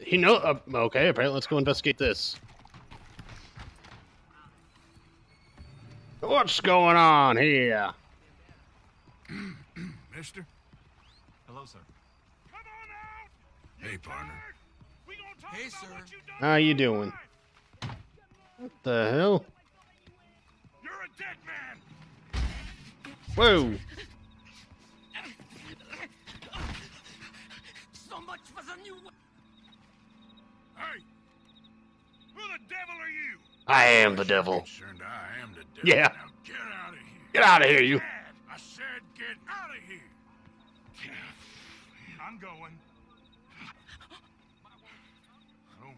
He know. Uh, okay, apparently, let's go investigate this. What's going on here? Mister? Hello, sir. Hey, partner. Hey, sir. How you doing? What the hell? You're a dead man! Whoa! You? I am the devil. Concerned I am the devil. Yeah. Now get out of here. Get out of here, you. I said get out of here. I'm going. I don't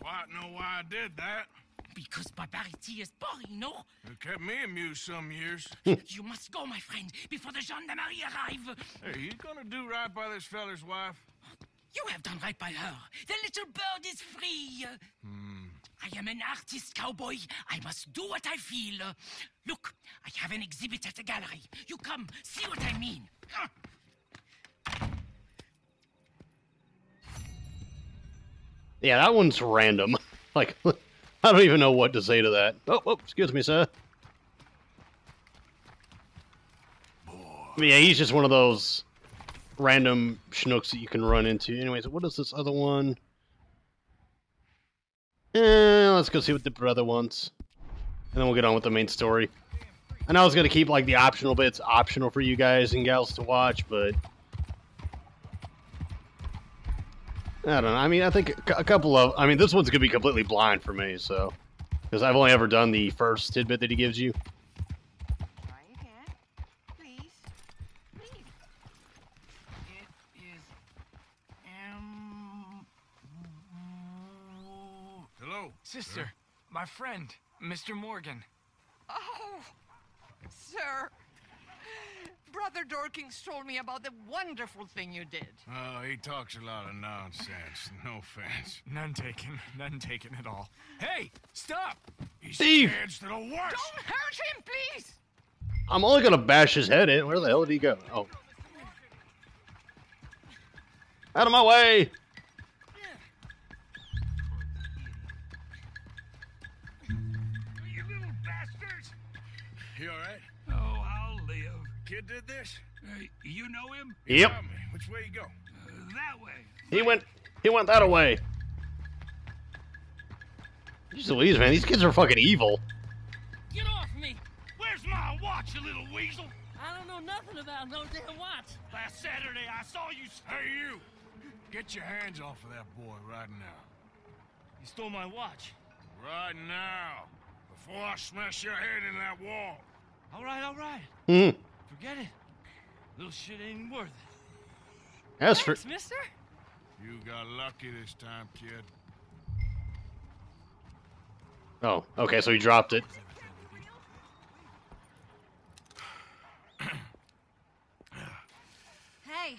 quite know why I did that. Because barbarity is boring, no? It kept me amused some years. you must go, my friend, before the gendarmerie arrive. hey, you gonna do right by this feller's wife? You have done right by her. The little bird is free. Hmm. I am an artist cowboy. I must do what I feel. Look, I have an exhibit at the gallery. You come, see what I mean. Yeah, that one's random. Like, I don't even know what to say to that. Oh, oh excuse me, sir. But yeah, he's just one of those random schnooks that you can run into. Anyways, what is this other one? Eh, let's go see what the brother wants. And then we'll get on with the main story. I know I was going to keep, like, the optional bits optional for you guys and gals to watch, but... I don't know. I mean, I think a couple of... I mean, this one's going to be completely blind for me, so... Because I've only ever done the first tidbit that he gives you. Try again. Please. Please. It is. Um. Hello. Sister, my friend, Mr. Morgan. Oh, sir. Brother Dorkins told me about the wonderful thing you did. Oh, he talks a lot of nonsense. No offense. None taken, none taken at all. Hey, stop! He's Steve! scared to the worst. Don't hurt him, please. I'm only going to bash his head in. Where the hell did he go? Oh. Out of my way! Kid did this? Uh, you know him? Yep. Which way you go? Uh, that way. He went he went that away. Jeez Louise, man, these kids are fucking evil. Get off me! Where's my watch, you little weasel? I don't know nothing about no damn watch. Last Saturday I saw you. Hey, you! Get your hands off of that boy right now. You stole my watch. Right now. Before I smash your head in that wall. All right, all right. Hmm. Forget it. Little shit ain't worth it. As for Thanks, mister. You got lucky this time, kid. Oh, okay, so he dropped it. Hey,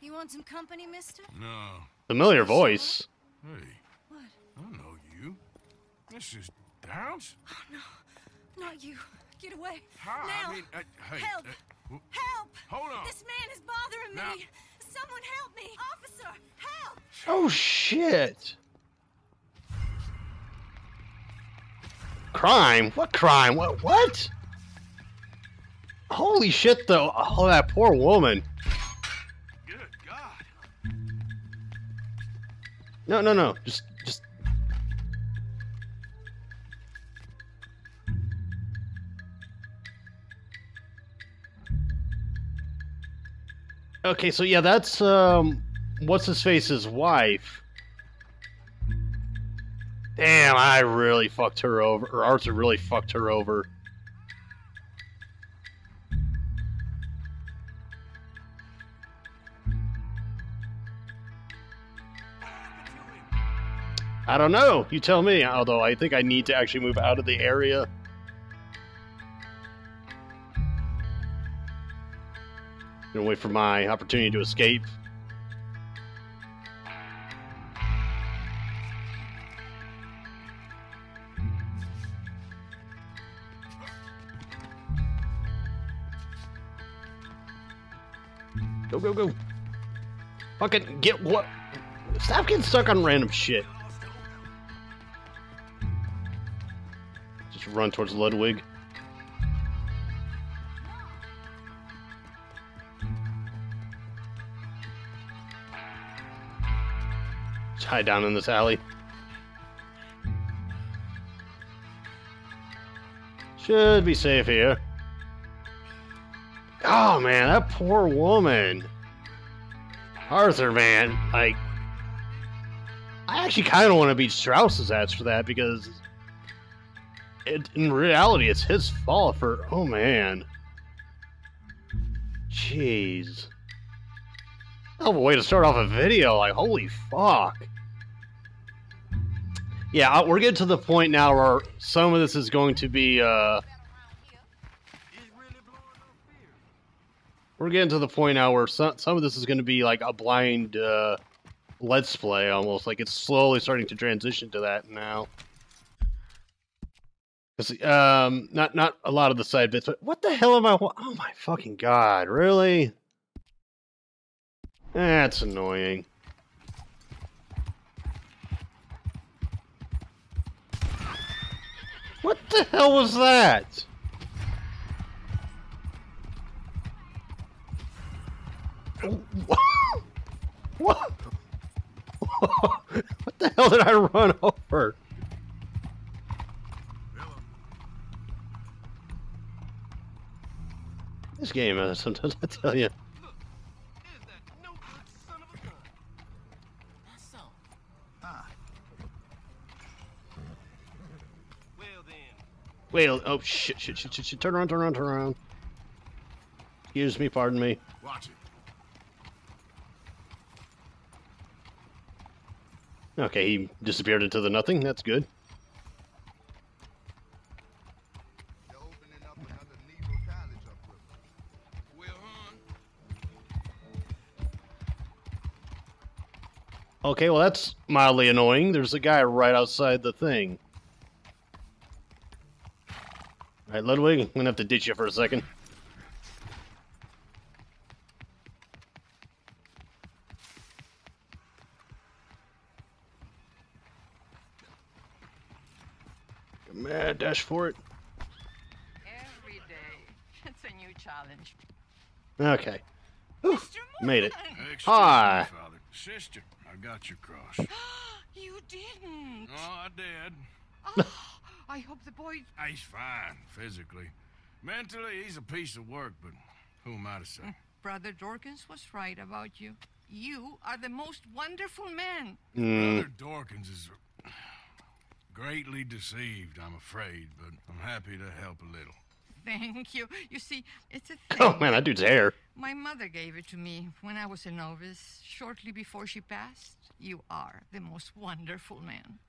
you want some company, mister? No. Familiar voice. Hey, What? I don't know you. This is Downs? Oh, no. Not you. Get away. How? Now. I mean, uh, hey. Help. uh, Help! hold on. This man is bothering Now- me. Someone help me. Officer, help! Oh shit. Crime? What crime? What what? Holy shit though. Oh that poor woman. Good God. No, no, no. Just Okay, so yeah, that's um what's his face's wife. Damn, I really fucked her over. Or Arthur really fucked her over. I don't know. You tell me. Although I think I need to actually move out of the area. Gonna wait for my opportunity to escape. Go, go, go. Fucking get what? Stop getting stuck on random shit. Just run towards Ludwig. Hide down in this alley. Should be safe here. Oh man, that poor woman. Arthur, man, like, I actually kind of want to beat Strauss's ass for that because it, in reality, it's his fault for. Oh man. Jeez. Oh, way to start off a video. Like, holy fuck. Yeah, we're getting to the point now where some of this is going to be, uh. We're getting to the point now where some, some of this is going to be like a blind, uh. Let's play almost. Like, it's slowly starting to transition to that now. um, not not a lot of the side bits, but what the hell am I? Oh my fucking god! Really? That's annoying. What the hell was that? What? What the hell did I run over? This game, uh, sometimes I tell you. Wait, oh, oh shit, shit, shit, shit, shit, turn around, turn around, turn around. Excuse me, pardon me. Watch it. Okay, he disappeared into the nothing, that's good. Okay, well that's mildly annoying. There's a guy right outside the thing. Alright, Ludwig, I'm gonna have to ditch you for a second. Mad dash for it. Every day. It's a new challenge. Okay. Whew, made it. Excuse Hi. me, Father. Sister, I got your cross. You didn't. Oh, I did. Oh, I hope the boy. He's fine, physically. Mentally, he's a piece of work, but who am I to say? Brother Dorkins was right about you. You are the most wonderful man. Mm, Brother Dorkins is greatly deceived, I'm afraid, but I'm happy to help a little. Thank you. You see, it's a thing. Oh man, that dude's hair. My mother gave it to me when I was a novice, shortly before she passed. You are the most wonderful man.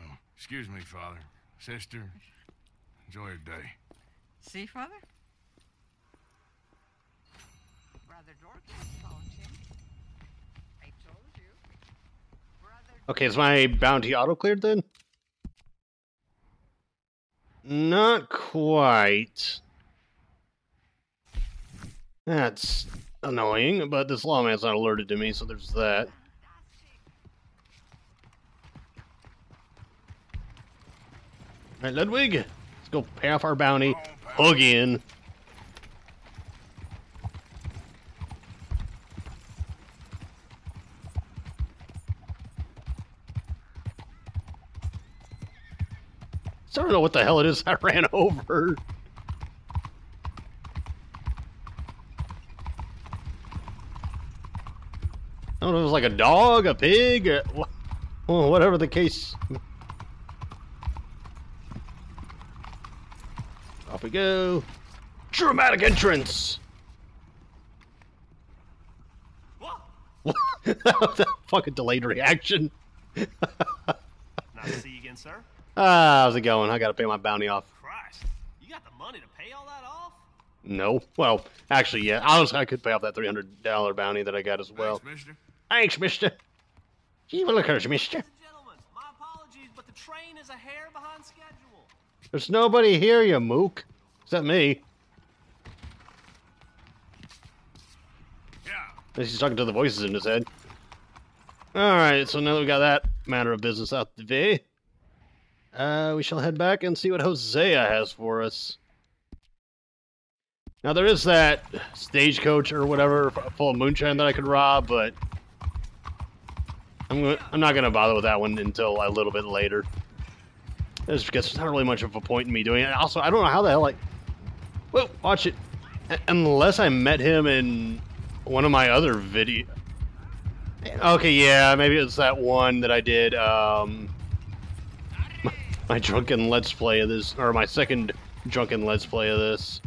Oh, excuse me, Father. Sister, enjoy your day. See, Father? Brother Dorkins found him. I told you. Brother Okay, is my bounty auto cleared then? Not quite. That's annoying, but this lawman's not alerted to me, so there's that. Alright, Ludwig, let's go pay off our bounty again. So I don't know what the hell it is I ran over. I don't know if it was like a dog, a pig, well, whatever the case. Off we go. Dramatic entrance. What? that a fucking delayed reaction. Nice to see you again, sir. Ah, how's it going? I gotta pay my bounty off. Christ, you got the money to pay all that off? No. Well, actually, yeah. Honestly, I could pay off that $300 bounty that I got as well. Thanks, mister. Thanks, mister. Gee, at mister. Ladies and gentlemen, my apologies, but the train is a hair behind schedule. There's nobody here, you mook. Except me. Yeah. Unless he's talking to the voices in his head. Alright, so now that we got that matter of business out the way, uh, we shall head back and see what Hosea has for us. Now, there is that stagecoach or whatever full of moonshine that I could rob, but I'm, I'm not going to bother with that one until a little bit later. Just because there's not really much of a point in me doing it. Also, I don't know how the hell like, Well, watch it. U- Unless I met him in one of my other video. Okay, yeah, maybe it's that one that I did. Um, my, my drunken let's play of this, or my second drunken let's play of this.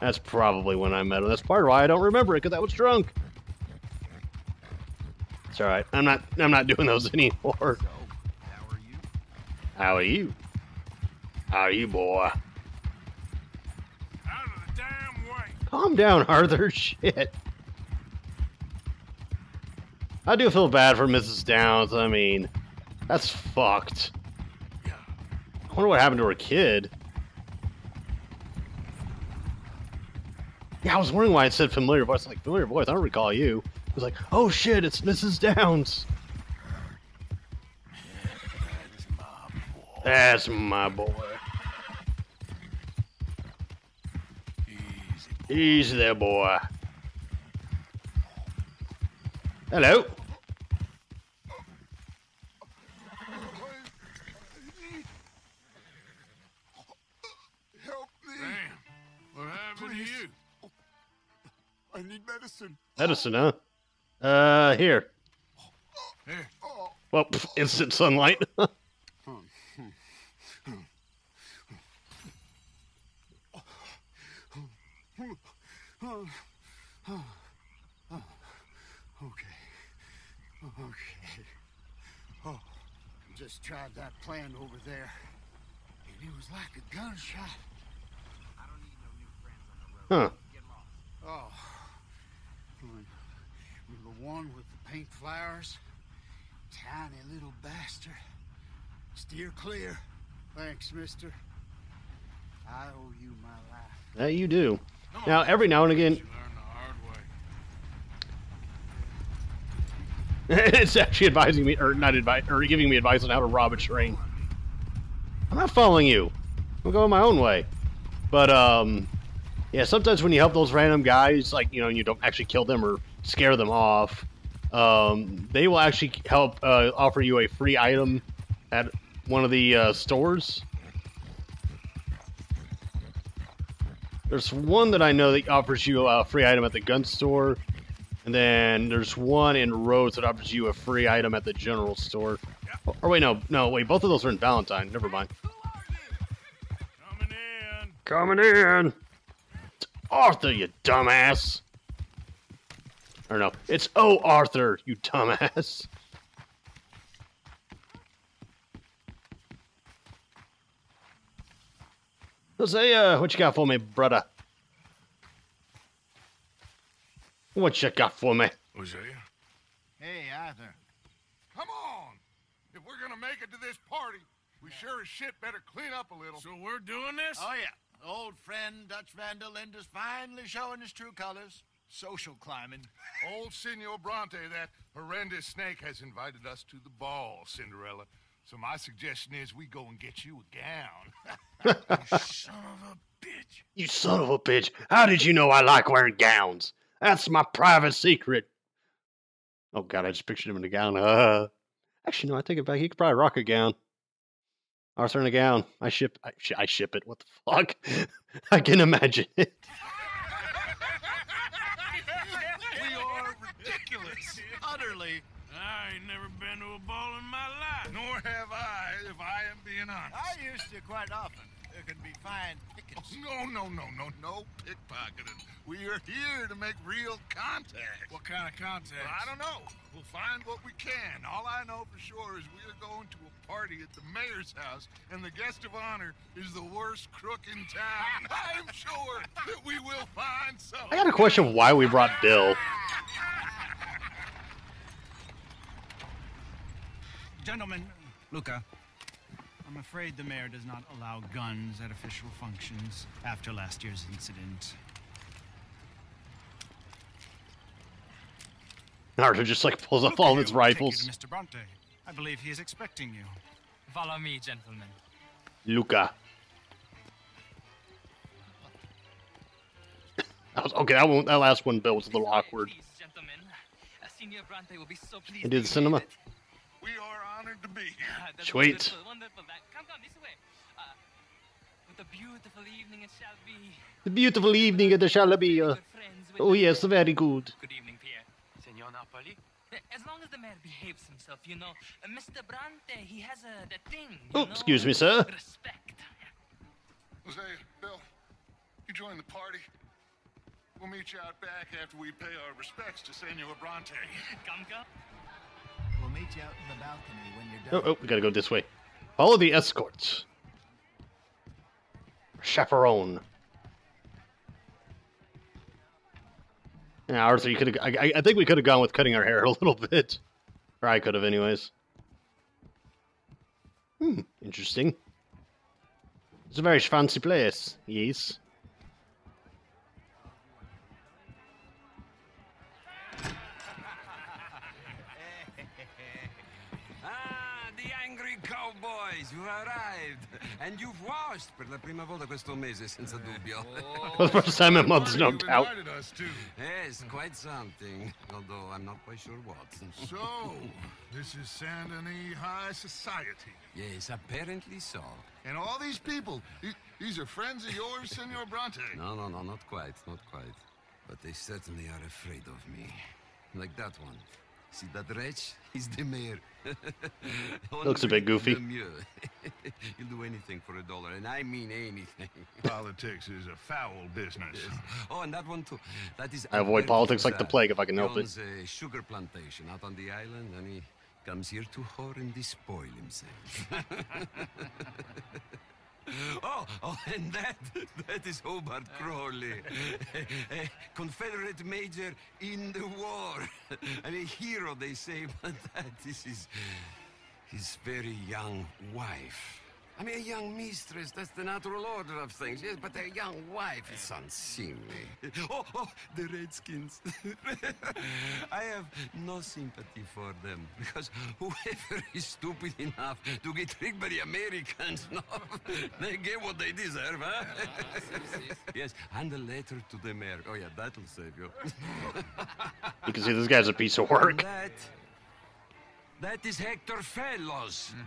That's probably when I met him. That's part of why I don't remember it, because I was drunk. It's all right. I'm not. I'm not doing those anymore. How are you? How are you, Oh, boy? Out of the damn way. Calm down, Arthur. Shit. I do feel bad for Mrs. Downs. I mean, that's fucked. I wonder what happened to her kid. Yeah, I was wondering why it said familiar voice. Like, familiar voice, I don't recall you. It was like, oh shit, it's Mrs. Downs. That's my boy. Easy there, boy. Hello. Help me! Damn. What happened to you? I need medicine. Medicine, huh? Uh, here. Here. Well, pff, instant sunlight. Oh, oh, oh. Okay. Okay. Oh, just tried that plan over there. And it was like a gunshot. huh. Oh. When, when the one with the pink flowers. Tiny little bastard. Steer clear. Thanks, mister. I owe you my life. Yeah, you do. Now, every now and again, it's actually advising me, or not advice, or giving me advice on how to rob a train. I'm not following you. I'm going my own way. But um, yeah, sometimes when you help those random guys, like you know, you don't actually kill them or scare them off, um, they will actually help uh, offer you a free item at one of the uh, stores. There's one that I know that offers you a free item at the gun store, and then there's one in Rhodes that offers you a free item at the general store. Or, or wait, no, no, wait, both of those are in Valentine. Never mind. Coming in. Coming in. It's Arthur, you dumbass. Or no, it's Oh Arthur, you dumbass. Hosea, uh, what you got for me, brother? What you got for me? Hosea? Hey, Arthur. Come on! If we're gonna make it to this party, we sure as shit better clean up a little. So we're doing this? Oh, yeah. Old friend Dutch Van der Linde is finally showing his true colors. Social climbing. Old Senor Bronte, that horrendous snake, has invited us to the ball, Cinderella. So my suggestion is we go and get you a gown. you Son of a bitch. You son of a bitch. How did you know I like wearing gowns? That's my private secret. Oh god, I just pictured him in a gown. Uh, actually, no, I take it back. He could probably rock a gown. Arthur in a gown. I ship. I, sh- I ship it. What the fuck? I can imagine it. We are ridiculous. Utterly. I ain't never been to a ball in my life. Nor have I, if I am being honest. I used to quite often. There can be fine pickings. No, no, no, no, no pickpocketing. We are here to make real contact. What kind of contact? Well, I don't know. We'll find what we can. All I know for sure is we are going to a party at the mayor's house, and the guest of honor is the worst crook in town. I'm sure that we will find some. I got a question of why we brought Bill. Gentlemen, Luca, I'm afraid the mayor does not allow guns at official functions after last year's incident. Arthur just like pulls up all of his Luca here will take you rifles. to Mr. Bronte. I believe he is expecting you. Follow me, gentlemen. Luca. That was, okay, that one, that last one, Bill, was a little awkward. Please, gentlemen. Uh, Senior Bronte will be so pleased. Into the cinema. We are honored to be here. Ah, Sweet. Wonderful, wonderful. Come, come, this way. Uh, what a beautiful evening it shall be. The beautiful evening at the Shalaby. Uh, oh yes, very good. Good evening, Pierre. Senor Napoli? As long as the mayor behaves himself, you know. Uh, Mr. Bronte, he has a that thing. You Oh, know? excuse me, sir. Respect. Hosea, Bill, you join the party. We'll meet you out back after we pay our respects to Senor Bronte. Come, come. Oh, oh, we gotta go this way. Follow the escorts. Chaperone. Yeah, Arthur, you could have. I, I- I think we could have gone with cutting our hair a little bit, or I could have, anyways. Hmm, interesting. It's a very fancy place. Yes. Cowboys, you arrived. And you've washed per la prima volta questo mese, senza eh, dubbio. For the first time in months, no doubt. invited. Yes, quite something. Although I'm not quite sure what. So, this is Saint Denis High Society. Yes, apparently so. And all these people, these are friends of yours, Senor Bronte. No, no, no, not quite, not quite. But they certainly are afraid of me. Like that one. See that wretch? He's the mayor. Looks a bit goofy. He'll do anything for a dollar, and I mean anything. Politics is a foul business. Oh, and that one too. That is. I avoid politics like the uh, plague if I can help it. owns a uh, sugar plantation out on the island, and he comes here to whore and despoil himself. Oh, oh, and that, that is Hobart Crawley, a, a Confederate major in the war, and a hero, they say, but that is his, his very young wife. I mean, a young mistress, that's the natural order of things, yes, but a young wife is unseemly. Oh, oh, the Redskins. I have no sympathy for them, because whoever is stupid enough to get tricked by the Americans, no, they get what they deserve, huh? yes, and a letter to the mayor. Oh, yeah, that'll save you. You can see this guy's a piece of work. That, that is Hector Fellows, mm.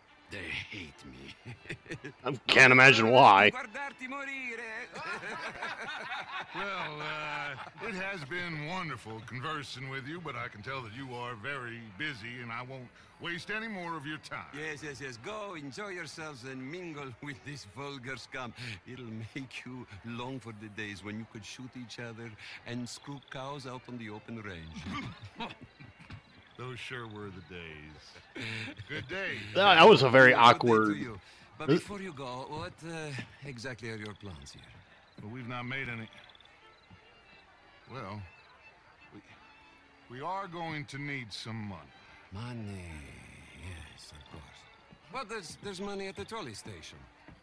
they hate me. I can't imagine why. Well, uh, it has been wonderful conversing with you, but I can tell that you are very busy, and I won't waste any more of your time. Yes, yes, yes. Go, enjoy yourselves, and mingle with this vulgar scum. It'll make you long for the days when you could shoot each other and screw cows out on the open range. Those sure were the days. Good day. That was a very Good day to awkward. you. But before you go, what uh, exactly are your plans here? Well, we've not made any. Well, we, we are going to need some money. Money, yes, of course. Well, there's there's money at the trolley station.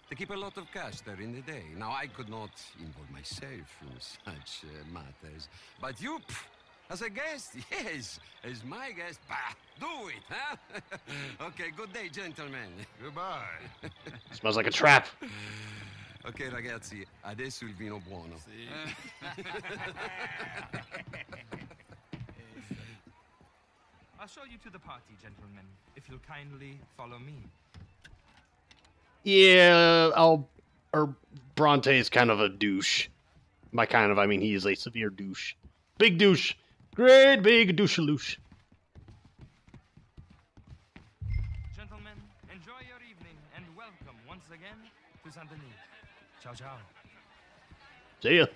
They keep a lot of cash there in the day. Now, I could not involve myself in such uh, matters, but you, pff, as a guest, yes, as my guest, bah, do it, huh? okay, good day, gentlemen. Goodbye. Smells like a trap. ok, ragazzi, adesso il vino buono. I'll show you to the party, gentlemen, if you'll kindly follow me. Yeah, I'll. Or Bronte is kind of a douche. By kind of, I mean he is a severe douche. Big douche. Great big doucheloosh. Gentlemen, enjoy your evening and welcome once again to Saint Denis. Ciao, ciao. See ya.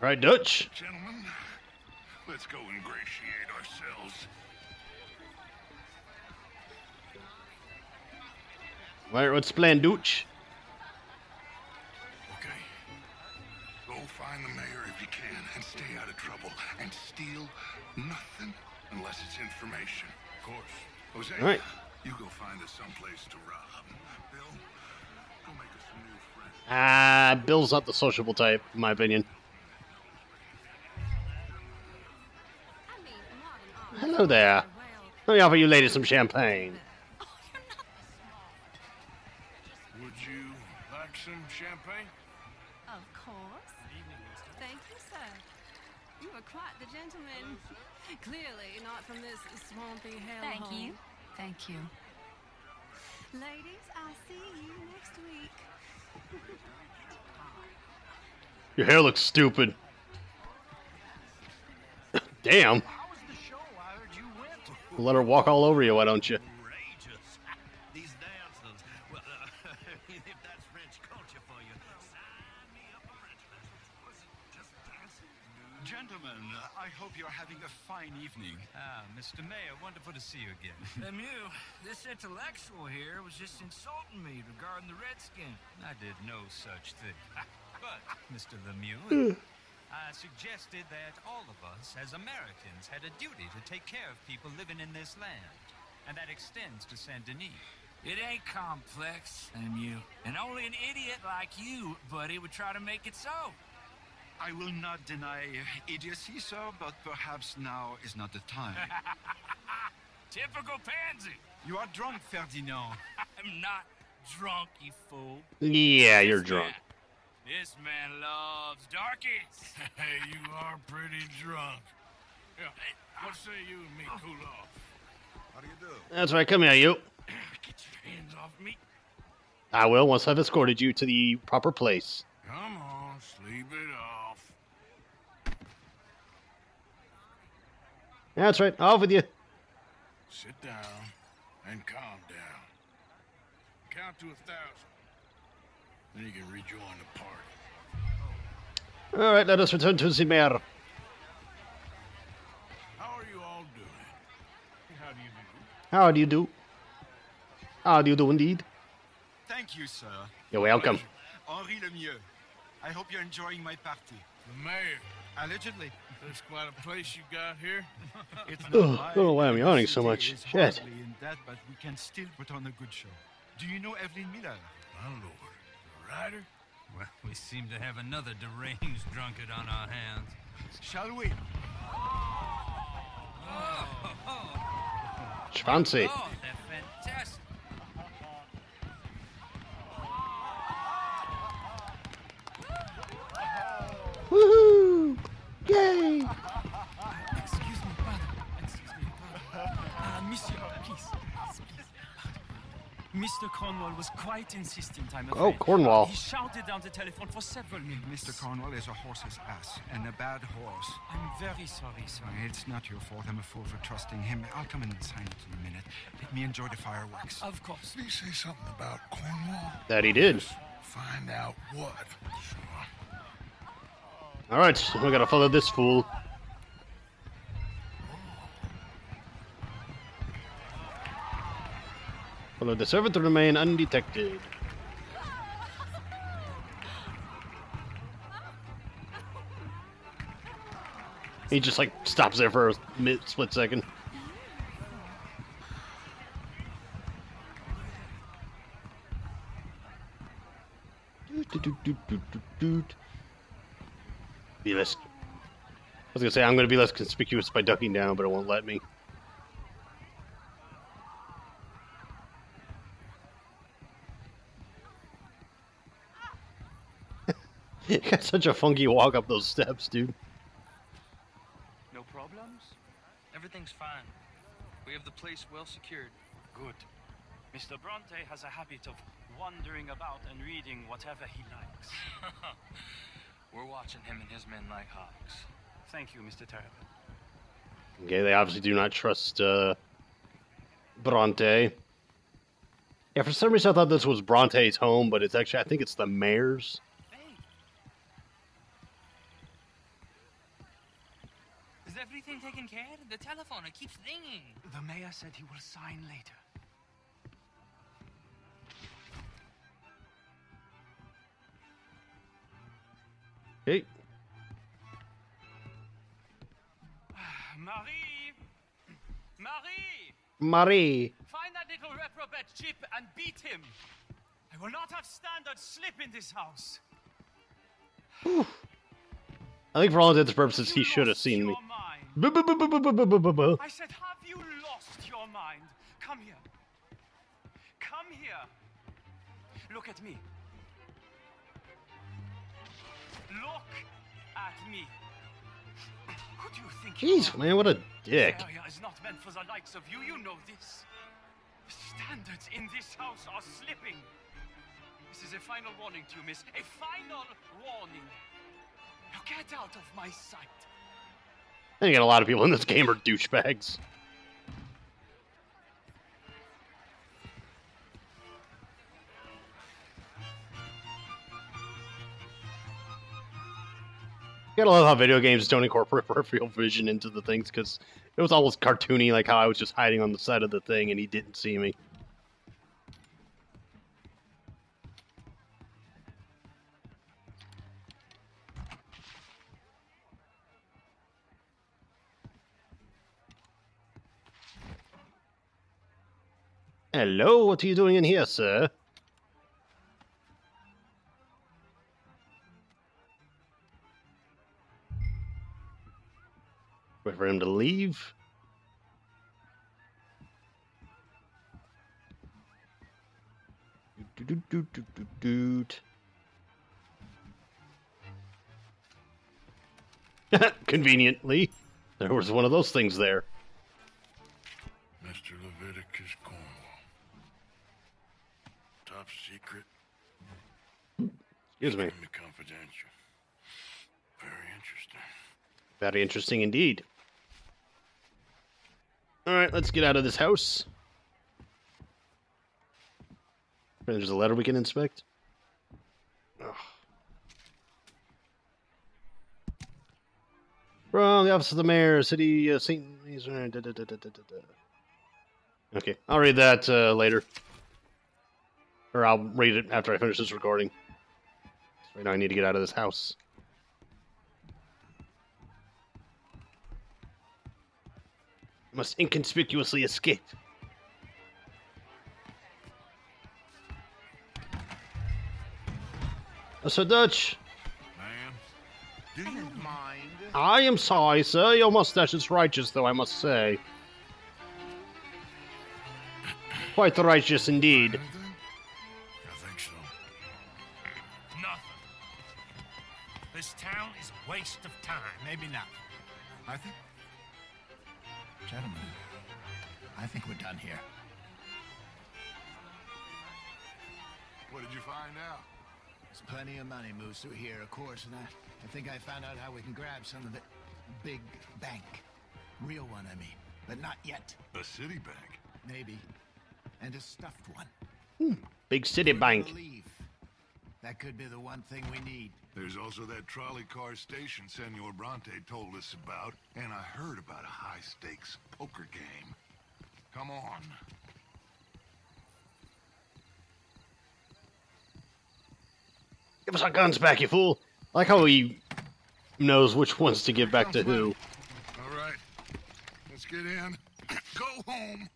Right, Dutch. Gentlemen, let's go ingratiate ourselves. Right, what's the plan Dutch. Go find the mayor if you can and stay out of trouble. And steal nothing unless it's information. Of course. Hosea, All right. you go find us someplace to rob. Bill, go make us some new friends. Ah, Bill's not the sociable type, in my opinion. Hello there. Let me offer you ladies some champagne. Clearly not from this swampy hell. Thank you. Thank you. Ladies, I'll see you next week. Your hair looks stupid. Damn. Let her walk all over you, why don't you? I hope you're having a fine evening. Ah, Mr. Mayor, wonderful to see you again. Lemieux, this intellectual here was just insulting me regarding the Redskin. I did no such thing. But, Mr. Lemieux, I suggested that all of us, as Americans, had a duty to take care of people living in this land. And that extends to Saint Denis. It ain't complex, Lemieux. And only an idiot like you, buddy, would try to make it so. I will not deny idiocy, sir, but perhaps now is not the time. Typical pansy. you are drunk, Ferdinand. I'm not drunk, you fool. Yeah, you're This drunk. man- This man loves darkies. Hey, you are pretty drunk. Yeah, what say you and me cool off? How do you do? That's right, come here, you. Get your hands off me. I will once I've escorted you to the proper place. Come on, sleep it off. That's right, off with you. Sit down and calm down. Count to a thousand. Then you can rejoin the party. All right, let us return to the mayor. How are you all doing? How do you do? How do you do? How do you do indeed? Thank you, sir. You're welcome. Henri Lemieux. I hope you're enjoying my party. The mayor. Allegedly. There's quite a place you got here. It's not I don't know why I'm mine. yawning so much. Shit. in debt, but we can still put on a good show. Do you know Evelyn Miller? My lord. The rider? Well, we seem to have another deranged drunkard on our hands. Shall we? Fancy. Oh, they're fantastic. Woohoo! Yay! Excuse me, pardon. Excuse me, pardon. Uh, monsieur, please. please, please. Mr. Cornwall was quite insistent, I'm afraid. Oh, Cornwall. He shouted down the telephone for several minutes. Mr. Cornwall is a horse's ass, and a bad horse. I'm very sorry, sir. It's not your fault. I'm a fool for trusting him. I'll come in and sign it in a minute. Let me enjoy the fireworks. Of course. Did he say something about Cornwall? That he did. Find out what. All right, we gotta follow this fool. Follow the servant to remain undetected. He just like stops there for a split second. Doot, doot, doot, doot, doot, doot. Be less. I was gonna say I'm gonna be less conspicuous by ducking down, but it won't let me. you got such a funky walk up those steps, dude. No problems? Everything's fine. We have the place well secured. Good. Mr. Bronte has a habit of wandering about and reading whatever he likes. We're watching him and his men like hawks. Thank you, Mr. Terrapin. Okay, they obviously do not trust uh, Bronte. Yeah, for some reason I thought this was Bronte's home, but it's actually I think it's the mayor's. Is everything taken care? The telephone, it keeps ringing. The mayor said he will sign later. Hey. Marie! Marie! Marie! Find that little reprobate chip and beat him. I will not have standards slip in this house. Oof. I think for all intents and purposes, he should have seen me. I said, have you lost your mind? Come here. Come here. Look at me. Me. Who do you think Jeez, man, what a dick. Is not meant for the likes of you. You know this. The standards in this house are slipping. This is a final warning to you, miss. A final warning. Now get out of my sight. I think a lot of people in this game are douchebags. Gotta love how video games don't incorporate peripheral vision into the things because it was almost cartoony, like how I was just hiding on the side of the thing and he didn't see me. Hello, what are you doing in here, sir? For him to leave. Doot, doot, doot, doot, doot, doot. Conveniently, there was one of those things there. Mr. Leviticus Cornwall. Top secret. Excuse me. Confidential. Very interesting. Very interesting indeed. Alright, let's get out of this house. There's a letter we can inspect. Ugh. From the office of the mayor, city uh, St. Okay, I'll read that uh, later. Or I'll read it after I finish this recording. Right now I need to get out of this house. Must inconspicuously escape. Sir Dutch, Ma'am, do you mind? I am sorry, sir. Your mustache is righteous, though, I must say. Quite righteous indeed. I think so. Nothing. This town is a waste of time. Maybe not. I think. Gentlemen, I think we're done here. What did you find out? There's plenty of money moves through here, of course, and I, I think I found out how we can grab some of it. Big bank. Real one, I mean. But not yet. A city bank. Maybe. And a stuffed one. Hmm, big city bank. Believe. That could be the one thing we need. There's also that trolley car station Senor Bronte told us about, and I heard about a high-stakes poker game. Come on. Give us our guns back, you fool. I like how he knows which ones to give back to who. All right. Let's get in. Go home.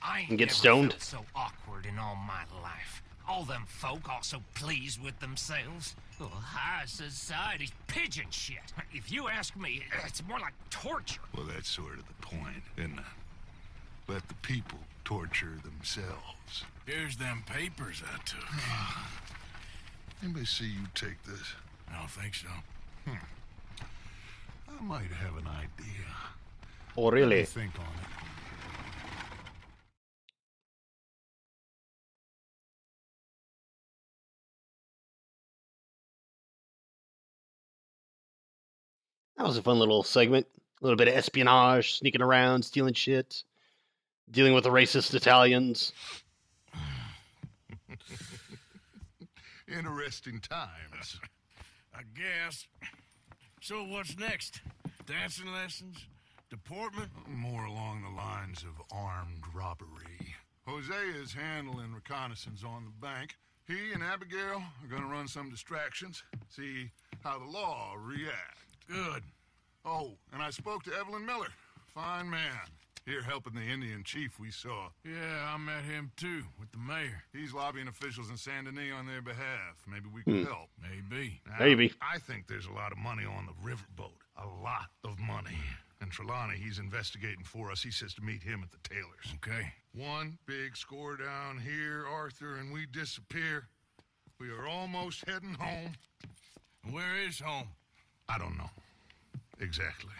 I ain't And get stoned. so awkward in all my life. All them folk all so pleased with themselves. Oh, high society's pigeon shit. If you ask me, it's more like torture. Well, that's sort of the point, isn't it? Let the people torture themselves. Here's them papers I took. Anybody see you take this? I don't think so. Hmm. I might have an idea. Oh, really? think on it. That was a fun little segment. A little bit of espionage, sneaking around, stealing shit, dealing with the racist Italians. Interesting times. I guess. So what's next? Dancing lessons? Deportment? More along the lines of armed robbery. Hosea is handling reconnaissance on the bank. He and Abigail are gonna run some distractions, see how the law react. Good. Oh, and I spoke to Evelyn Miller. Fine man. Here helping the Indian chief we saw. Yeah, I met him too, with the mayor. He's lobbying officials in Saint Denis on their behalf. Maybe we can Hmm. help. Maybe. Now, Maybe. I think there's a lot of money on the riverboat. A lot of money. And Trelawny, he's investigating for us. He says to meet him at the Taylors. Okay. One big score down here, Arthur, and we disappear. We are almost heading home. Where is home? I don't know. Exactly.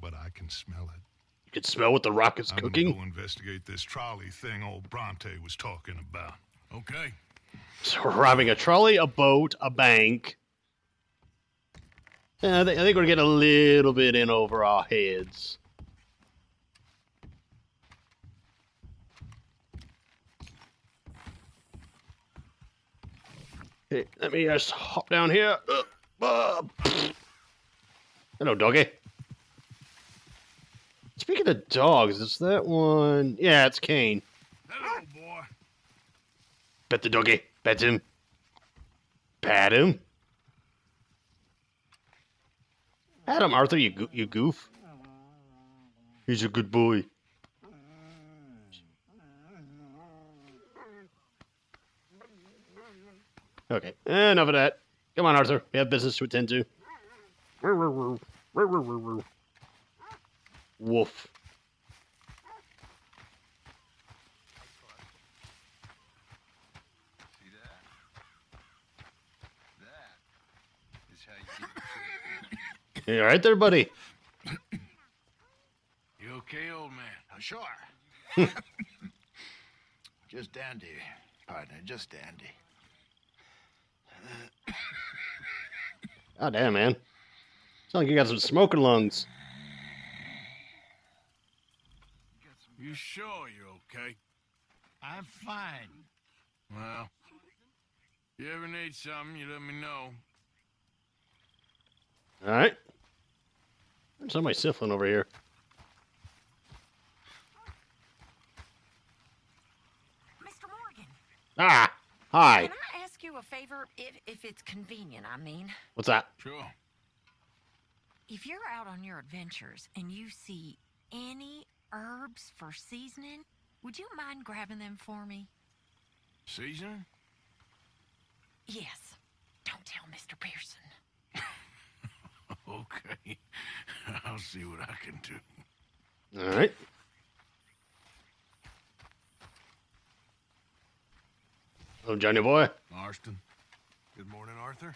But I can smell it. You can smell what the rock is I'm cooking. go investigate this trolley thing old Bronte was talking about. Okay. So we're robbing a trolley, a boat, a bank. Yeah, I, thi- I think we're getting a little bit in over our heads. Okay, let me just hop down here. Uh, uh, Hello, doggy. Speaking of dogs, is that one? Yeah, it's Cain. Hello, boy. Pet the doggy. Pet him. Pat him. Adam Arthur, you, go- you goof. He's a good boy. Okay, enough of that. Come on, Arthur. We have business to attend to. Woof. See that? That is how you get You all right there, buddy? You okay, old man? Oh, sure. just dandy, partner, just dandy. Oh, damn, man. Sound like you got some smoking lungs. You sure you're okay? I'm fine. Well, you ever need something, you let me know. All right. There's somebody sniffling over here. Mr. Morgan, Ah, hi. Can I ask you a favor if, if it's convenient, I mean? What's that? Sure. If you're out on your adventures and you see any herbs for seasoning, would you mind grabbing them for me? Seasoning? Yes. Don't tell Mr. Pearson. Okay. I'll see what I can do. All right. Hello, Johnny boy. Marston. Good morning, Arthur.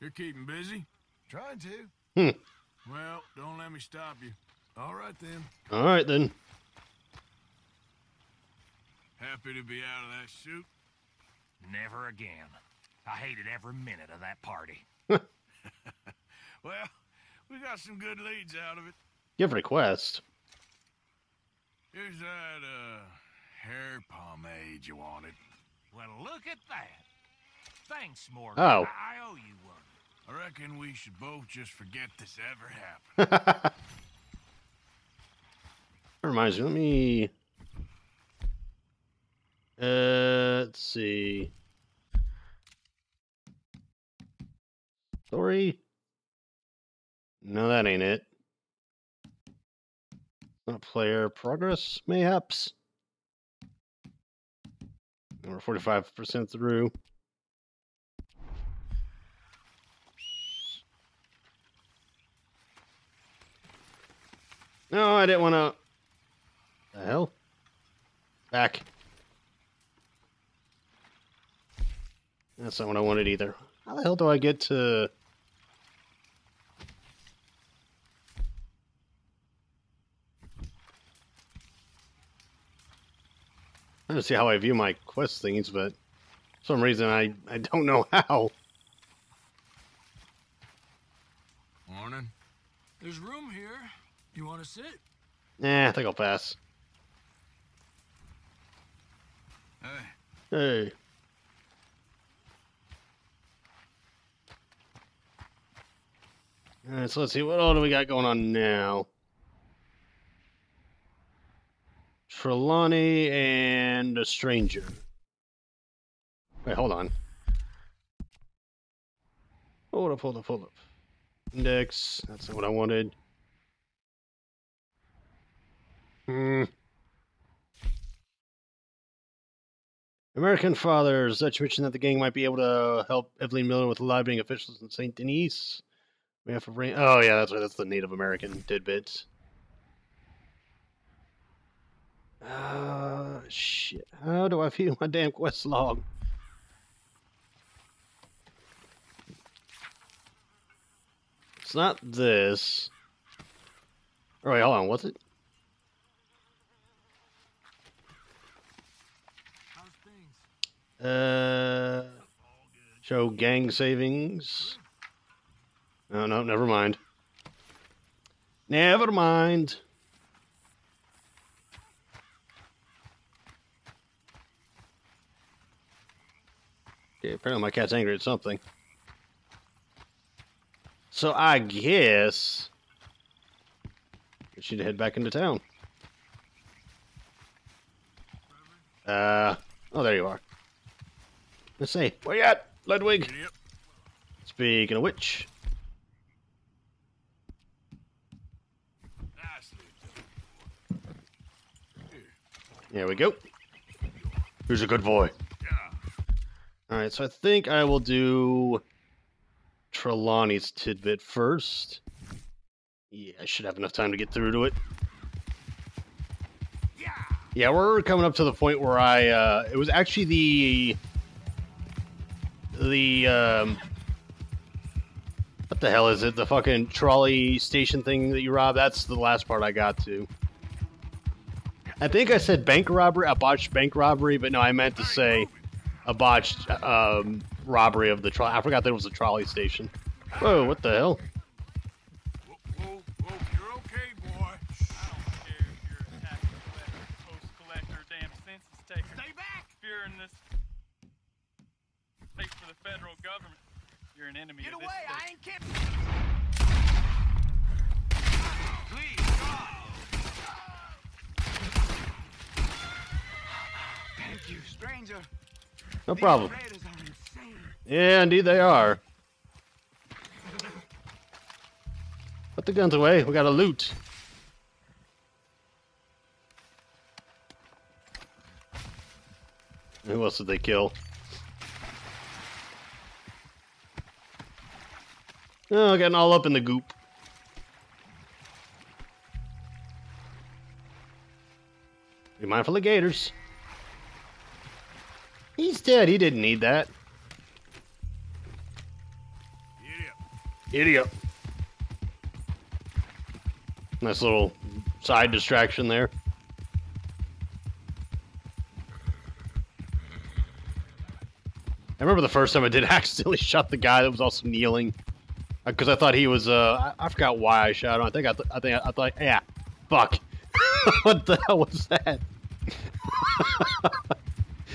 You're keeping busy? Trying to. Hmm. Well, don't let me stop you. All right, then. All right, then. Happy to be out of that suit? Never again. I hated every minute of that party. Well, we got some good leads out of it. Give request. Here's that, uh, hair pomade you wanted. Well, look at that. Thanks, Morgan. Oh. I, I owe you one. I reckon we should both just forget this ever happened. That reminds me. Let me. Uh, let's see. Story. No, that ain't it. Not player progress, mayhaps. We're forty-five percent through. No, I didn't want to. The hell? Back. That's not what I wanted either. How the hell do I get to... I don't see how I view my quest things, but for some reason I, I don't know how. Morning. There's room here. You want to sit? Nah, I think I'll pass. Hey. Hey. Alright, so let's see, what all do we got going on now? Trelawney and a stranger. Wait, hold on. Hold up, hold up, hold up. Index. That's not what I wanted. Hmm. American fathers. Dutch mentioned that the gang might be able to help Evelyn Miller with lobbying officials in St. Denis. We have to bring. Oh yeah, that's right. That's the Native American tidbits. Uh, shit. How do I feel my damn quest log? It's not this. Oh, wait, hold on. What's it? Uh, show gang savings. Oh, no, never mind. Never mind. Okay, apparently my cat's angry at something. So I guess we should head back into town. Uh, oh, there you are. Let's see. Where you at, Ludwig? Speaking of which. There we go. Who's a good boy? Alright, so I think I will do Trelawny's tidbit first. Yeah, I should have enough time to get through to it. Yeah, yeah we're coming up to the point where I, uh, it was actually the, the, um, what the hell is it? The fucking trolley station thing that you rob? That's the last part I got to. I think I said bank robbery, a botched bank robbery, but no, I meant to say a botched um, robbery of the trolley. I forgot that it was a trolley station. Whoa, what the hell? Stay back! If you're in this place for the federal government, you're an enemy Get away! this I state. ain't kept. Thank you, stranger. No problem. Yeah, indeed they are. Put the guns away. We got to loot. Who else did they kill? Oh, getting all up in the goop. Be mindful of the gators. Dead. He didn't need that. Idiot. Nice little side distraction there. I remember the first time I did accidentally shot the guy that was also kneeling because I thought he was. Uh, I, I forgot why I shot him. I think I, th- I think I, I thought, yeah, fuck. what the hell was that?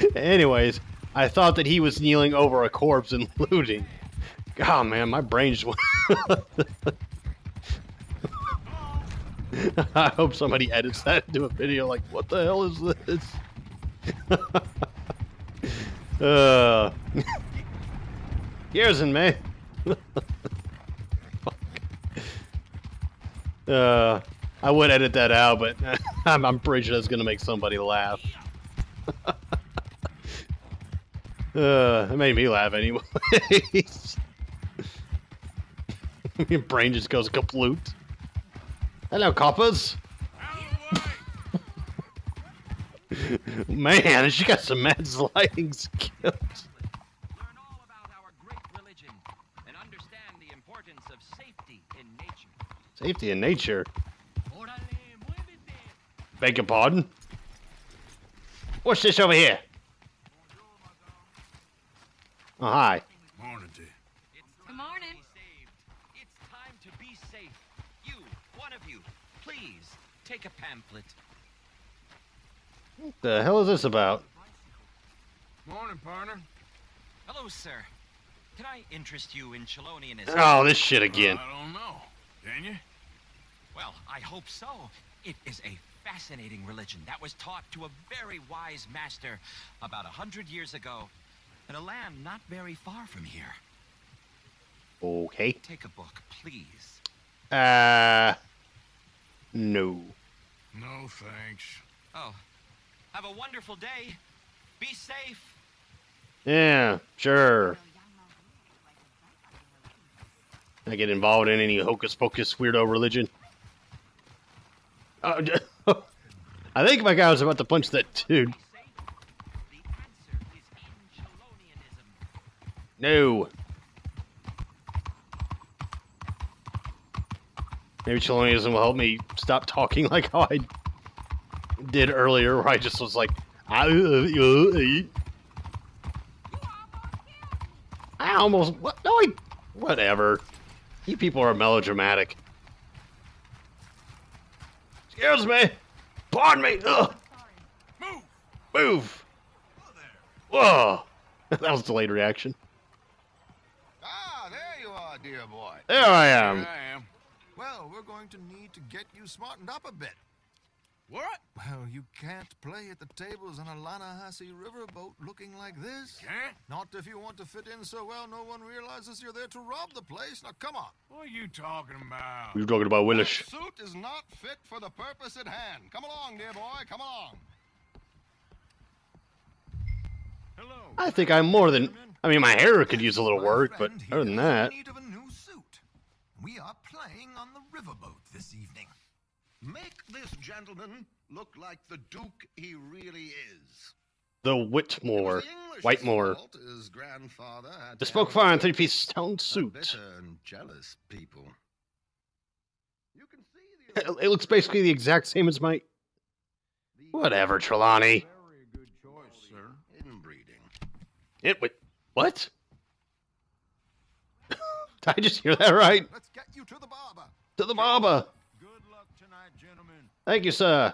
Anyways, I thought that he was kneeling over a corpse and looting. God, man, my brain just went. I hope somebody edits that into a video. Like, what the hell is this? uh, Garrison, man. uh, I would edit that out, but I'm, I'm pretty sure that's gonna make somebody laugh. Uh, it made me laugh anyway. Your brain just goes kaploot. Hello, coppers. Man, she got some mad sliding skills. and understand the importance of safety in nature. Safety in nature. Beg your pardon? What's this over here? Oh, hi. Morning, dear. Good morning. It's time to be safe. You, one of you, please take a pamphlet. What the hell is this about? Morning, partner. Hello, sir. Can I interest you in Chelonianism? Oh, this shit again. I don't know. Can you? Well, I hope so. It is a fascinating religion that was taught to a very wise master about a hundred years ago at a land not very far from here. Okay. Take a book, please. Uh, no. No thanks. Oh, have a wonderful day. Be safe. Yeah, sure. I get involved in any hocus pocus weirdo religion. Uh, I think my guy was about to punch that dude. No. Maybe Chelonianism will help me stop talking like how I did earlier, where I just was like, "Ah, uh, uh, uh." I almost what? No, I whatever. You people are melodramatic. Excuse me. Pardon me. Ugh. Move. Move. Whoa. that was delayed reaction. Ah, there you are, dear boy. There I am. Here I am. Well, we're going to need to get you smartened up a bit. What? Well, you can't play at the tables on a Lannahechee riverboat looking like this. Can't? Not if you want to fit in so well no one realizes you're there to rob the place. Now, come on. What are you talking about? We were talking about Willis. Suit is not fit for the purpose at hand. Come along, dear boy. Come along. Hello. I think I'm more than. I mean, my hair could use a little work, but other than that, need of a new suit. We are playing on the riverboat this evening. Make this gentleman look like the Duke he really is. the Whitmore, Whitemore, Fault his grandfather had bespoke to fire and three-piece stone suit. bitter and jealous people. It looks basically the exact same as my. Whatever, Trelawny. Sir, inbreeding. It would. What? Did I just hear that right? Let's get you to the barber. To the barber. Good luck tonight, gentlemen. Thank you, sir.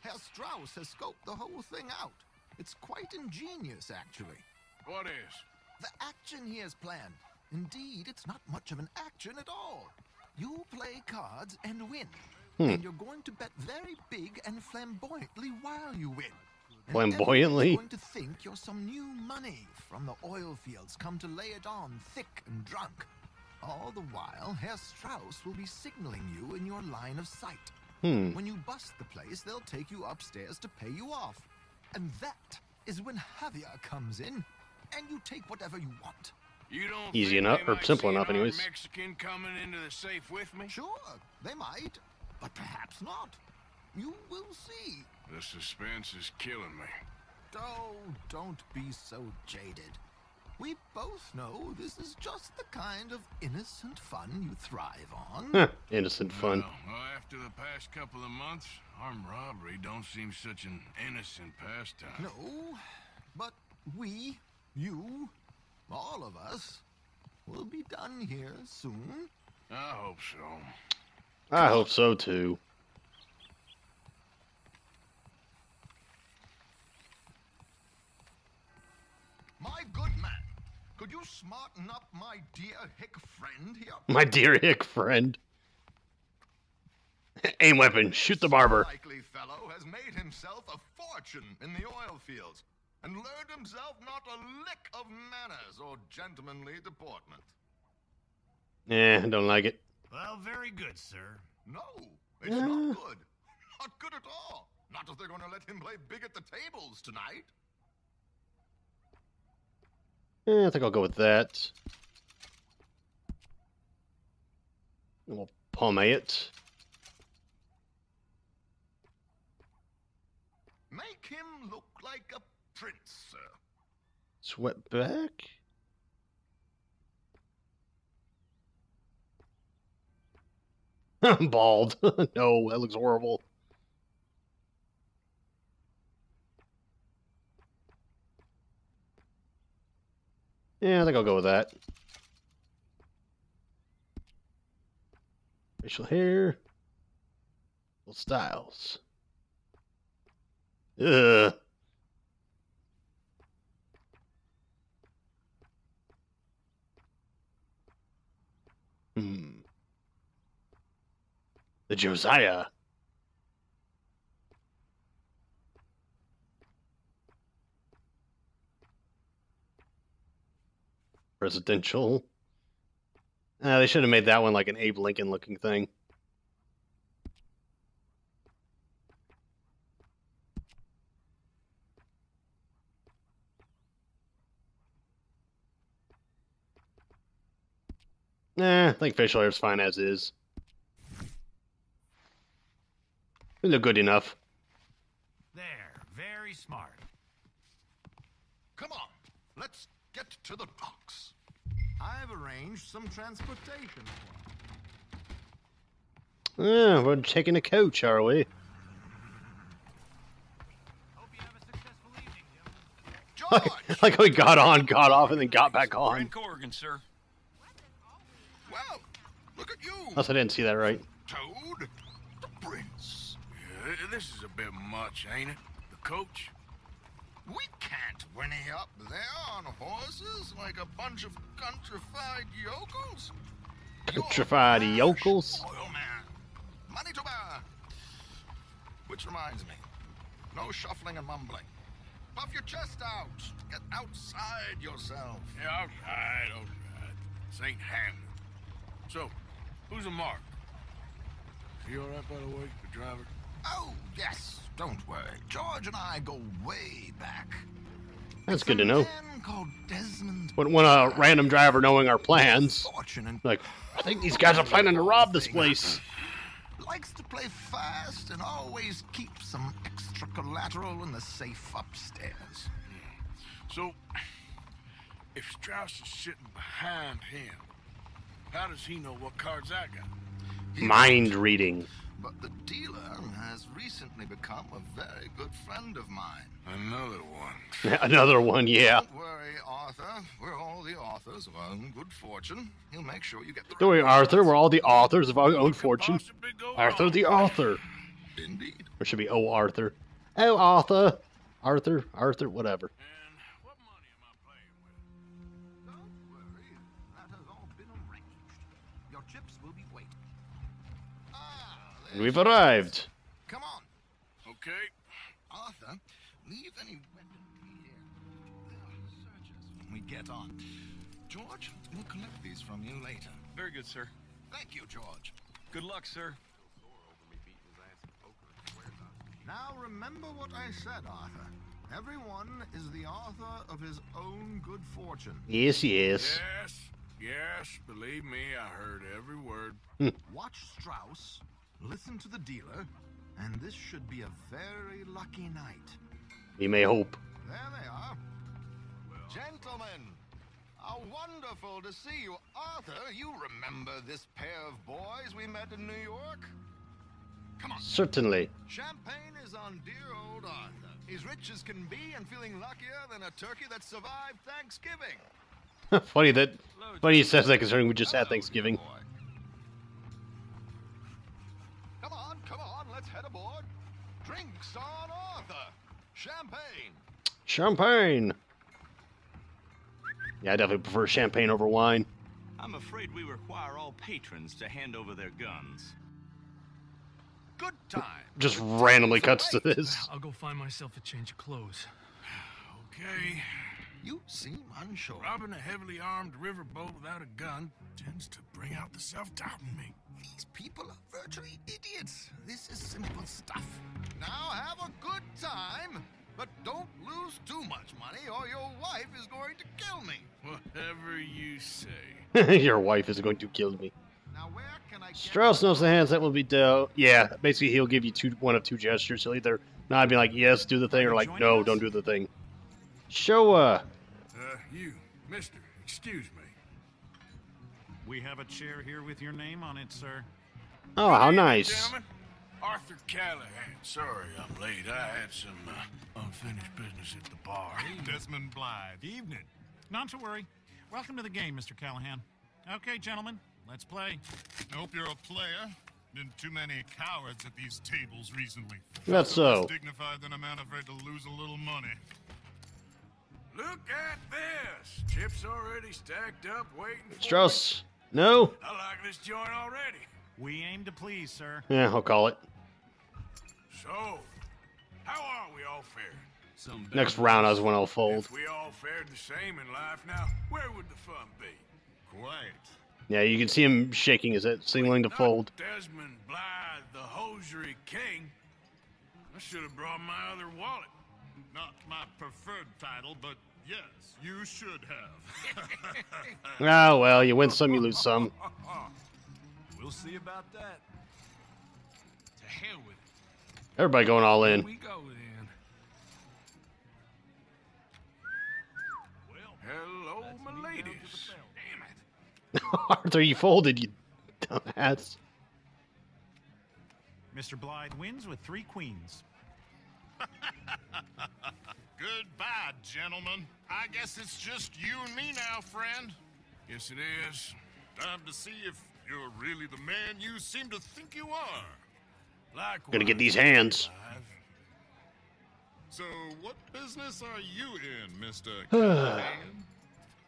Herr Strauss has scoped the whole thing out. It's quite ingenious, actually. What is? The action he has planned. Indeed, it's not much of an action at all. You play cards and win. Hmm. And you're going to bet very big and flamboyantly while you win. And Flamboyantly? everyone's going to think you're some new money from the oil fields come to lay it on thick and drunk. All the while, Herr Strauss will be signaling you in your line of sight. Hmm. When you bust the place, they'll take you upstairs to pay you off. And that is when Javier comes in, and you take whatever you want. You don't Easy enough, or simple enough, armed anyways. Mexican coming into the safe with me? Sure, they might, but perhaps not. You will see. The suspense is killing me. Oh, don't be so jaded. We both know this is just the kind of innocent fun you thrive on. Innocent fun. Well, well, after the past couple of months, armed robbery don't seem such an innocent pastime. No, but we, you, all of us, will be done here soon. I hope so. I hope so too. Could you smarten up my dear hick friend here? My dear hick friend. Aim weapon, shoot the barber. Likely fellow has made himself a fortune in the oil fields and learned himself not a lick of manners or gentlemanly deportment. Eh, don't like it. Well, very good, sir. No, it's not good. Not good at all. Not if they're going to let him play big at the tables tonight. Eh, I think I'll go with that. And we'll pomade it. Make him look like a prince, sir. Sweat back. I'm bald. no, that looks horrible. Yeah, I think I'll go with that. Facial hair. Styles. Ugh. Hmm. The Josiah. Residential. Uh, they should have made that one like an Abe Lincoln looking thing. Nah, I think facial hair is fine as is. They look good enough. There, very smart. Come on, let's get to the. I've arranged some transportation. Yeah, we're taking a coach, are we? like how we got on, got off, and then got back on. Brent Corrigan, sir. Well, look at you, Unless I didn't see that right. Toad. The prince. Yeah, this is a bit much, ain't it? The coach? We can't whinny up there on horses like a bunch of countrified yokels. Petrified yokels. Oil man. Money to burn. Which reminds me, no shuffling and mumbling. Puff your chest out. Get outside yourself. Yeah, all right, all right. This ain't Hamlet. So, who's a mark? He all right, by the way, the driver? Oh, yes, don't worry. George and I go way back. That's good to know. Man called Desmond When, when a random driver knowing our plans, like, I think these guys are planning to rob this place. likes to play fast and always keep some extra collateral in the safe upstairs. So, if Strauss is sitting behind him, how does he know what cards I got? Mind reading. But the dealer has recently become a very good friend of mine. Another one. Another one, yeah. Don't worry, Arthur. We're all the authors of our own good fortune. He'll make sure you get the Don't worry, Arthur. We're all the authors of our own fortune. Arthur the author. Indeed. Or should be Oh Arthur. Oh Arthur. Arthur. Arthur. Whatever. We've arrived. Come on. Okay. Arthur, leave any weaponry here. They'll search us when we get on. George, we'll collect these from you later. Very good, sir. Thank you, George. Good luck, sir. Now remember what I said, Arthur. Everyone is the author of his own good fortune. Yes, yes. Yes, yes, believe me, I heard every word. Hmm. Watch Strauss, listen to the dealer, and this should be a very lucky night. We may hope. There they are. Gentlemen, how wonderful to see you. Arthur, you remember this pair of boys we met in New York? Come on. Certainly. Champagne is on dear old Arthur. He's rich as can be and feeling luckier than a turkey that survived Thanksgiving. funny that. Funny he says that considering we just had Thanksgiving. Come on, come on, let's head aboard. Drinks on Arthur. Champagne. Champagne. Yeah, I definitely prefer champagne over wine. I'm afraid we require all patrons to hand over their guns. Good time. Just randomly cuts to this. I'll go find myself a change of clothes. Okay. You seem unsure. Robbing a heavily armed riverboat without a gun tends to bring out the self-doubt in me. These people are virtually idiots. This is simple stuff. Now have a good time, but don't lose too much money or your wife is going to kill me. Whatever you say. Your wife is going to kill me. Now where can I Strauss knows the hands that will be dealt. Yeah, basically he'll give you two, one of two gestures. He'll either nod, be like, "Yes, do the thing," or like, "No, don't do the thing." Show uh, Uh, you, mister, excuse me. We have a chair here with your name on it, sir. oh, how nice. Arthur Callahan. Sorry I'm late. I had some uh, unfinished business at the bar. Desmond Blythe. Evening. Not to worry. Welcome to the game, Mr. Callahan. Okay, gentlemen, let's play. I hope you're a player. Been too many cowards at these tables recently. That's so. Less dignified than a man afraid to lose a little money. Look at this. Chips already stacked up, waiting for Strauss, no. I like this joint already. We aim to please, sir. Yeah, I'll call it. So, how are we all faring? Next round, I was when I'll fold. If we all fared the same in life now, where would the fun be? Quiet. Yeah, you can see him shaking his head, signaling to fold. Desmond Blythe, the hosiery king. I should have brought my other wallet. Not my preferred title, but yes, you should have. Ah, well, you win some, you lose some. We'll see about that. To hell with it. Everybody going all in. We go then. Hello, my ladies. Damn it. Arthur, you folded, you dumbass. Mr. Blythe wins with three queens. Goodbye, gentlemen. I guess it's just you and me now, friend. Yes, it is. Time to see if you're really the man you seem to think you are. Likewise. Gonna get these hands. So, what business are you in, Mr.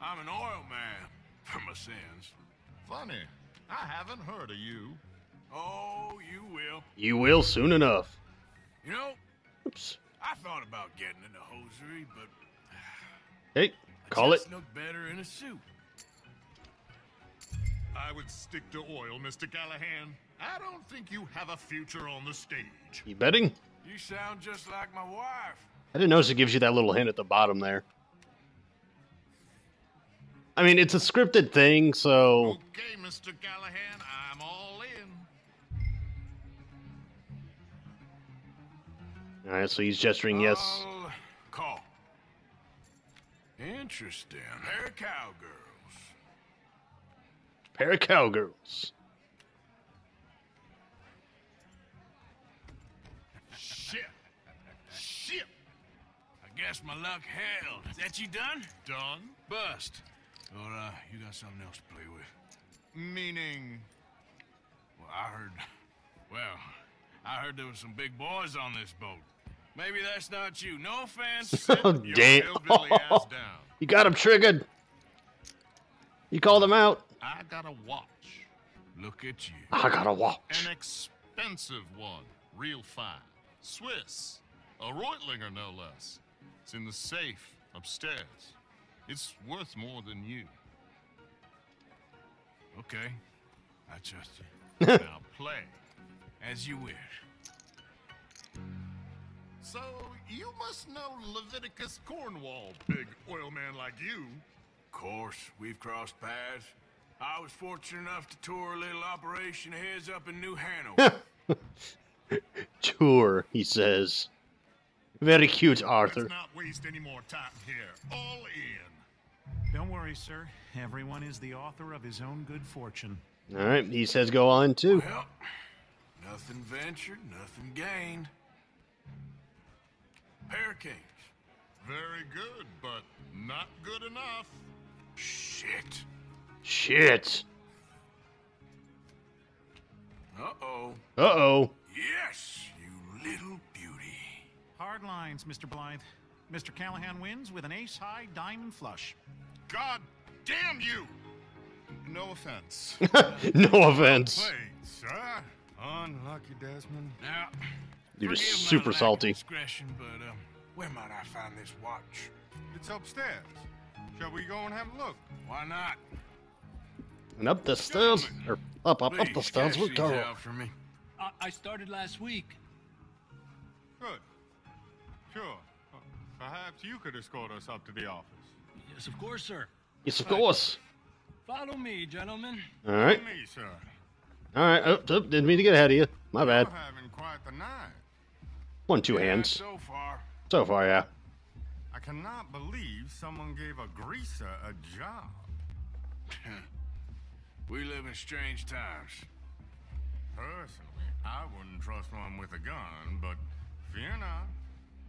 I'm an oil man for my sins. Funny, I haven't heard of you. Oh, you will. You will soon enough. You know, Oops. I thought about getting into hosiery, but Hey, call I it. just look better in a suit. I would stick to oil, Mr. Callahan. I don't think you have a future on the stage. You betting? You sound just like my wife. I didn't notice it gives you that little hint at the bottom there. I mean, it's a scripted thing, so Okay, Mr. Callahan, I'm all all right. So he's gesturing yes. I'll call. Interesting. Pair of cowgirls. Pair of cowgirls. Shit. Shit. I guess my luck held. Is that you done? Done? Bust. Or, uh, you got something else to play with? Meaning, Well, I heard. Well, I heard there was some big boys on this boat. Maybe that's not you. No offense. Oh, damn. you got him triggered. You called him out. I got a watch. Look at you. I got a watch. An expensive one. Real fine. Swiss. A Reutlinger, no less. It's in the safe upstairs. It's worth more than you. Okay. I trust you. now play. As you wish. So, you must know Leviticus Cornwall, big oil man like you. Of course, we've crossed paths. I was fortunate enough to tour a little operation of his up in New Hanover. Tour, he says. Very cute, Arthur. Let's not waste any more time here. All in. Don't worry, sir. Everyone is the author of his own good fortune. All right, he says go on too. Well, nothing ventured, nothing gained. Pair of kings. Very good, but not good enough. Shit. Shit. Uh-oh. Uh oh. Yes, you little beauty. Hard lines, Mr. Blythe. Mr. Callahan wins with an ace high diamond flush. God damn you! No offense. no offense. Play, sir. Unlucky Desmond. Now, Dude is forgive my super salty. Discretion, but um, where might I find this watch? It's upstairs. Shall we go and have a look? Why not? And up the stairs, or up, up, up the stairs we cash go. these out for me. I, I started last week. Good. Sure. Perhaps you could escort us up to the office. Yes, of course, sir. Yes, of course. Follow me, gentlemen. All right. Me, sir. All right. Oh, oh, didn't mean to get ahead of you. My bad. You're having quite the night. One, two Yeah, hands. So far. So far, yeah. I cannot believe someone gave a greaser a job. we live in strange times. Personally, I wouldn't trust one with a gun, but fear not.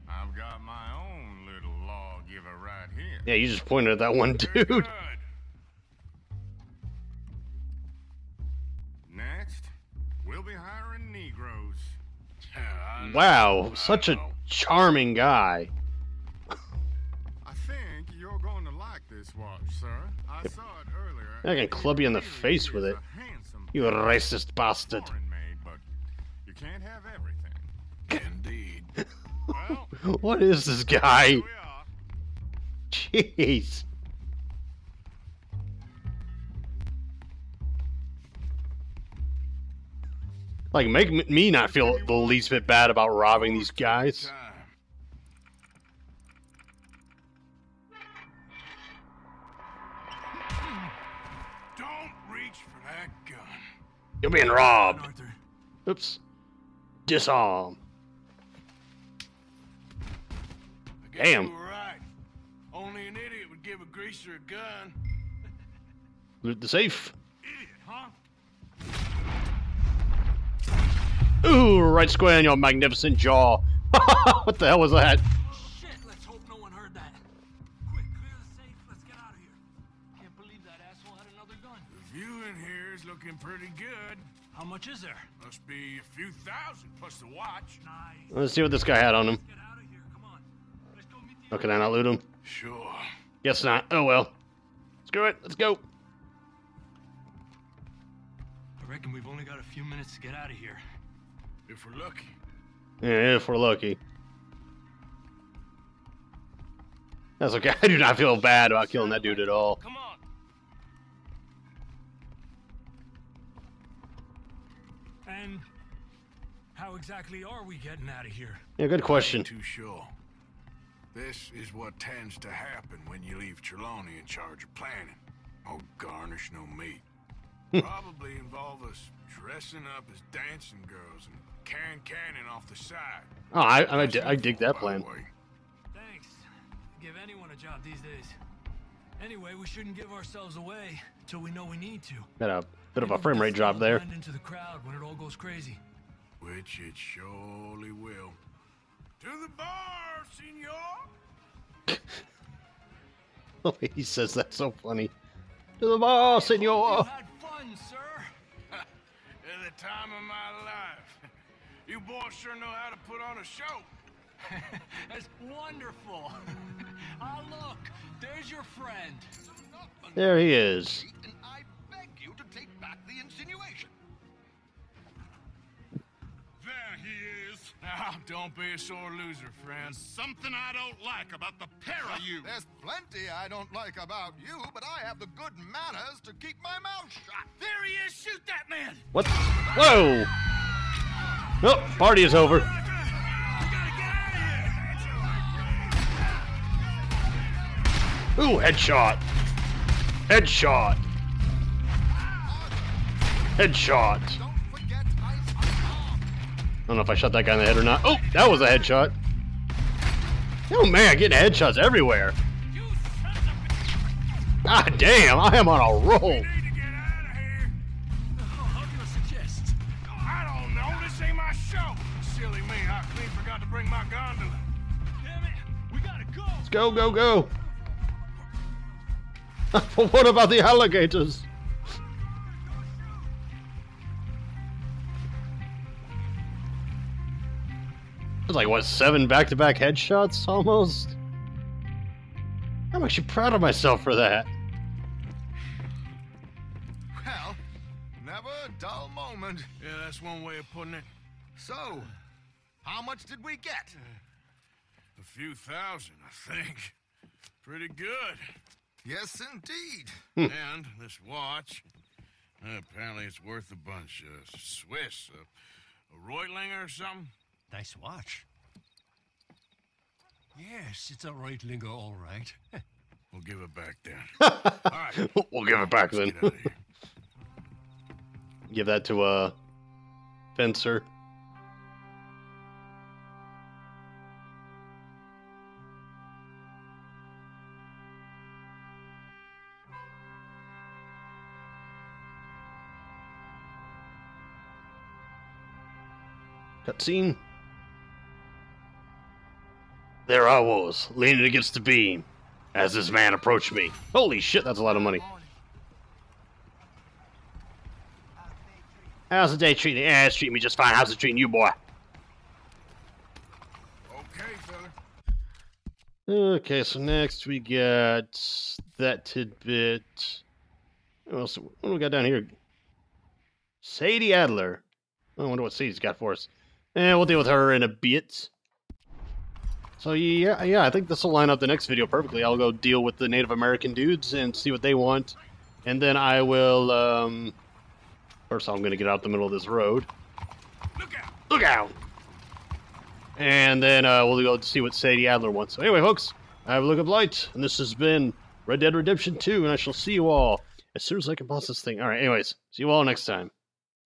I've got my own little law lawgiver right here. Yeah, you just pointed at that one dude. Next, we'll be hiring Negroes. Wow, such a charming guy. I think you're going to like this watch, sir. I saw it earlier. I can club you in the face with it. You racist bastard. Foreign made, but you can't have everything. Indeed. what is this guy? Jeez. Like, make me not feel the least bit bad about robbing these guys. Don't reach for that gun. You're being robbed. Oops. Disarm. Damn. Right. Only an idiot would give a greaser a gun. Loot the safe. Idiot, Huh? Ooh, right square in your magnificent jaw. what the hell was that? Shit, let's hope no one heard that. Quick, clear the safe. Let's get out of here. Can't believe that asshole had another gun. The view in here is looking pretty good. How much is there? Must be a few thousand plus the watch. Nice. Let's see what this guy had on him. Oh, can I not loot him? Sure. Guess not. Oh well. Screw it. Let's go. I reckon we've only got a few minutes to get out of here. If we're lucky. Yeah, if we're lucky. That's okay. I do not feel bad about killing that dude at all. Come on. And how exactly are we getting out of here? Yeah, good question. Too sure. This is what tends to happen when you leave Trelawny in charge of planning. Oh, garnish no meat. Probably involve us dressing up as dancing girls and carrying cannon off the side. Oh, I I, di- I dig that plan. Thanks. Give anyone a job these days. Anyway, we shouldn't give ourselves away till we know we need to. Got a bit of a frame rate drop there. Into the crowd when it all goes crazy. Which it surely will. To the bar, senor! Oh, he says that's so funny. To the bar, senor. Had fun, sir. At the time of my life. You boys sure know how to put on a show. That's wonderful. ah, look, there's your friend. There he is. Beg you to take back the insinuation. Now, don't be a sore loser, friend. Something I don't like about the pair of you. There's plenty I don't like about you, but I have the good manners to keep my mouth shut. There he is. Shoot that man. What? Whoa! Oh, party is over. Ooh, headshot. Headshot. Headshot. I don't know if I shot that guy in the head or not. Oh, that was a headshot. Oh man, getting headshots everywhere. God damn, I am on a roll. How can I suggest? I don't know. This ain't my show. Silly me. I clean forgot to bring my gondola. Damn it. We gotta go. Let's go, go, go. what about the alligators? It's like, what, seven back to back headshots almost? I'm actually proud of myself for that. Well, never a dull moment. Yeah, that's one way of putting it. So, how much did we get? A few thousand, I think. Pretty good. Yes, indeed. and this watch, uh, apparently it's worth a bunch. Uh, Swiss, uh, a Reutlinger or something. Nice watch. Yes, it's a Reutlinger, all right. We'll give it back then. All right. we'll give it back then. give that to a fencer. Cutscene. There I was, leaning against the beam, as this man approached me. Holy shit, that's a lot of money. How's the day treating? Yeah, it's treating me just fine. How's it treating you, boy? Okay, fella. Okay, so next we got that tidbit. What else? What do we got down here? Sadie Adler. I wonder what Sadie's got for us. Eh, we'll deal with her in a bit. So yeah, yeah, I think this will line up the next video perfectly. I'll go deal with the Native American dudes and see what they want, and then I will. Um, first, I'm going to get out the middle of this road. Look out! Look out! And then uh, we'll go see what Sadie Adler wants. So anyway, folks, I have a look of light, and this has been Red Dead Redemption 2, and I shall see you all as soon as I can pause this thing. All right, anyways, see you all next time.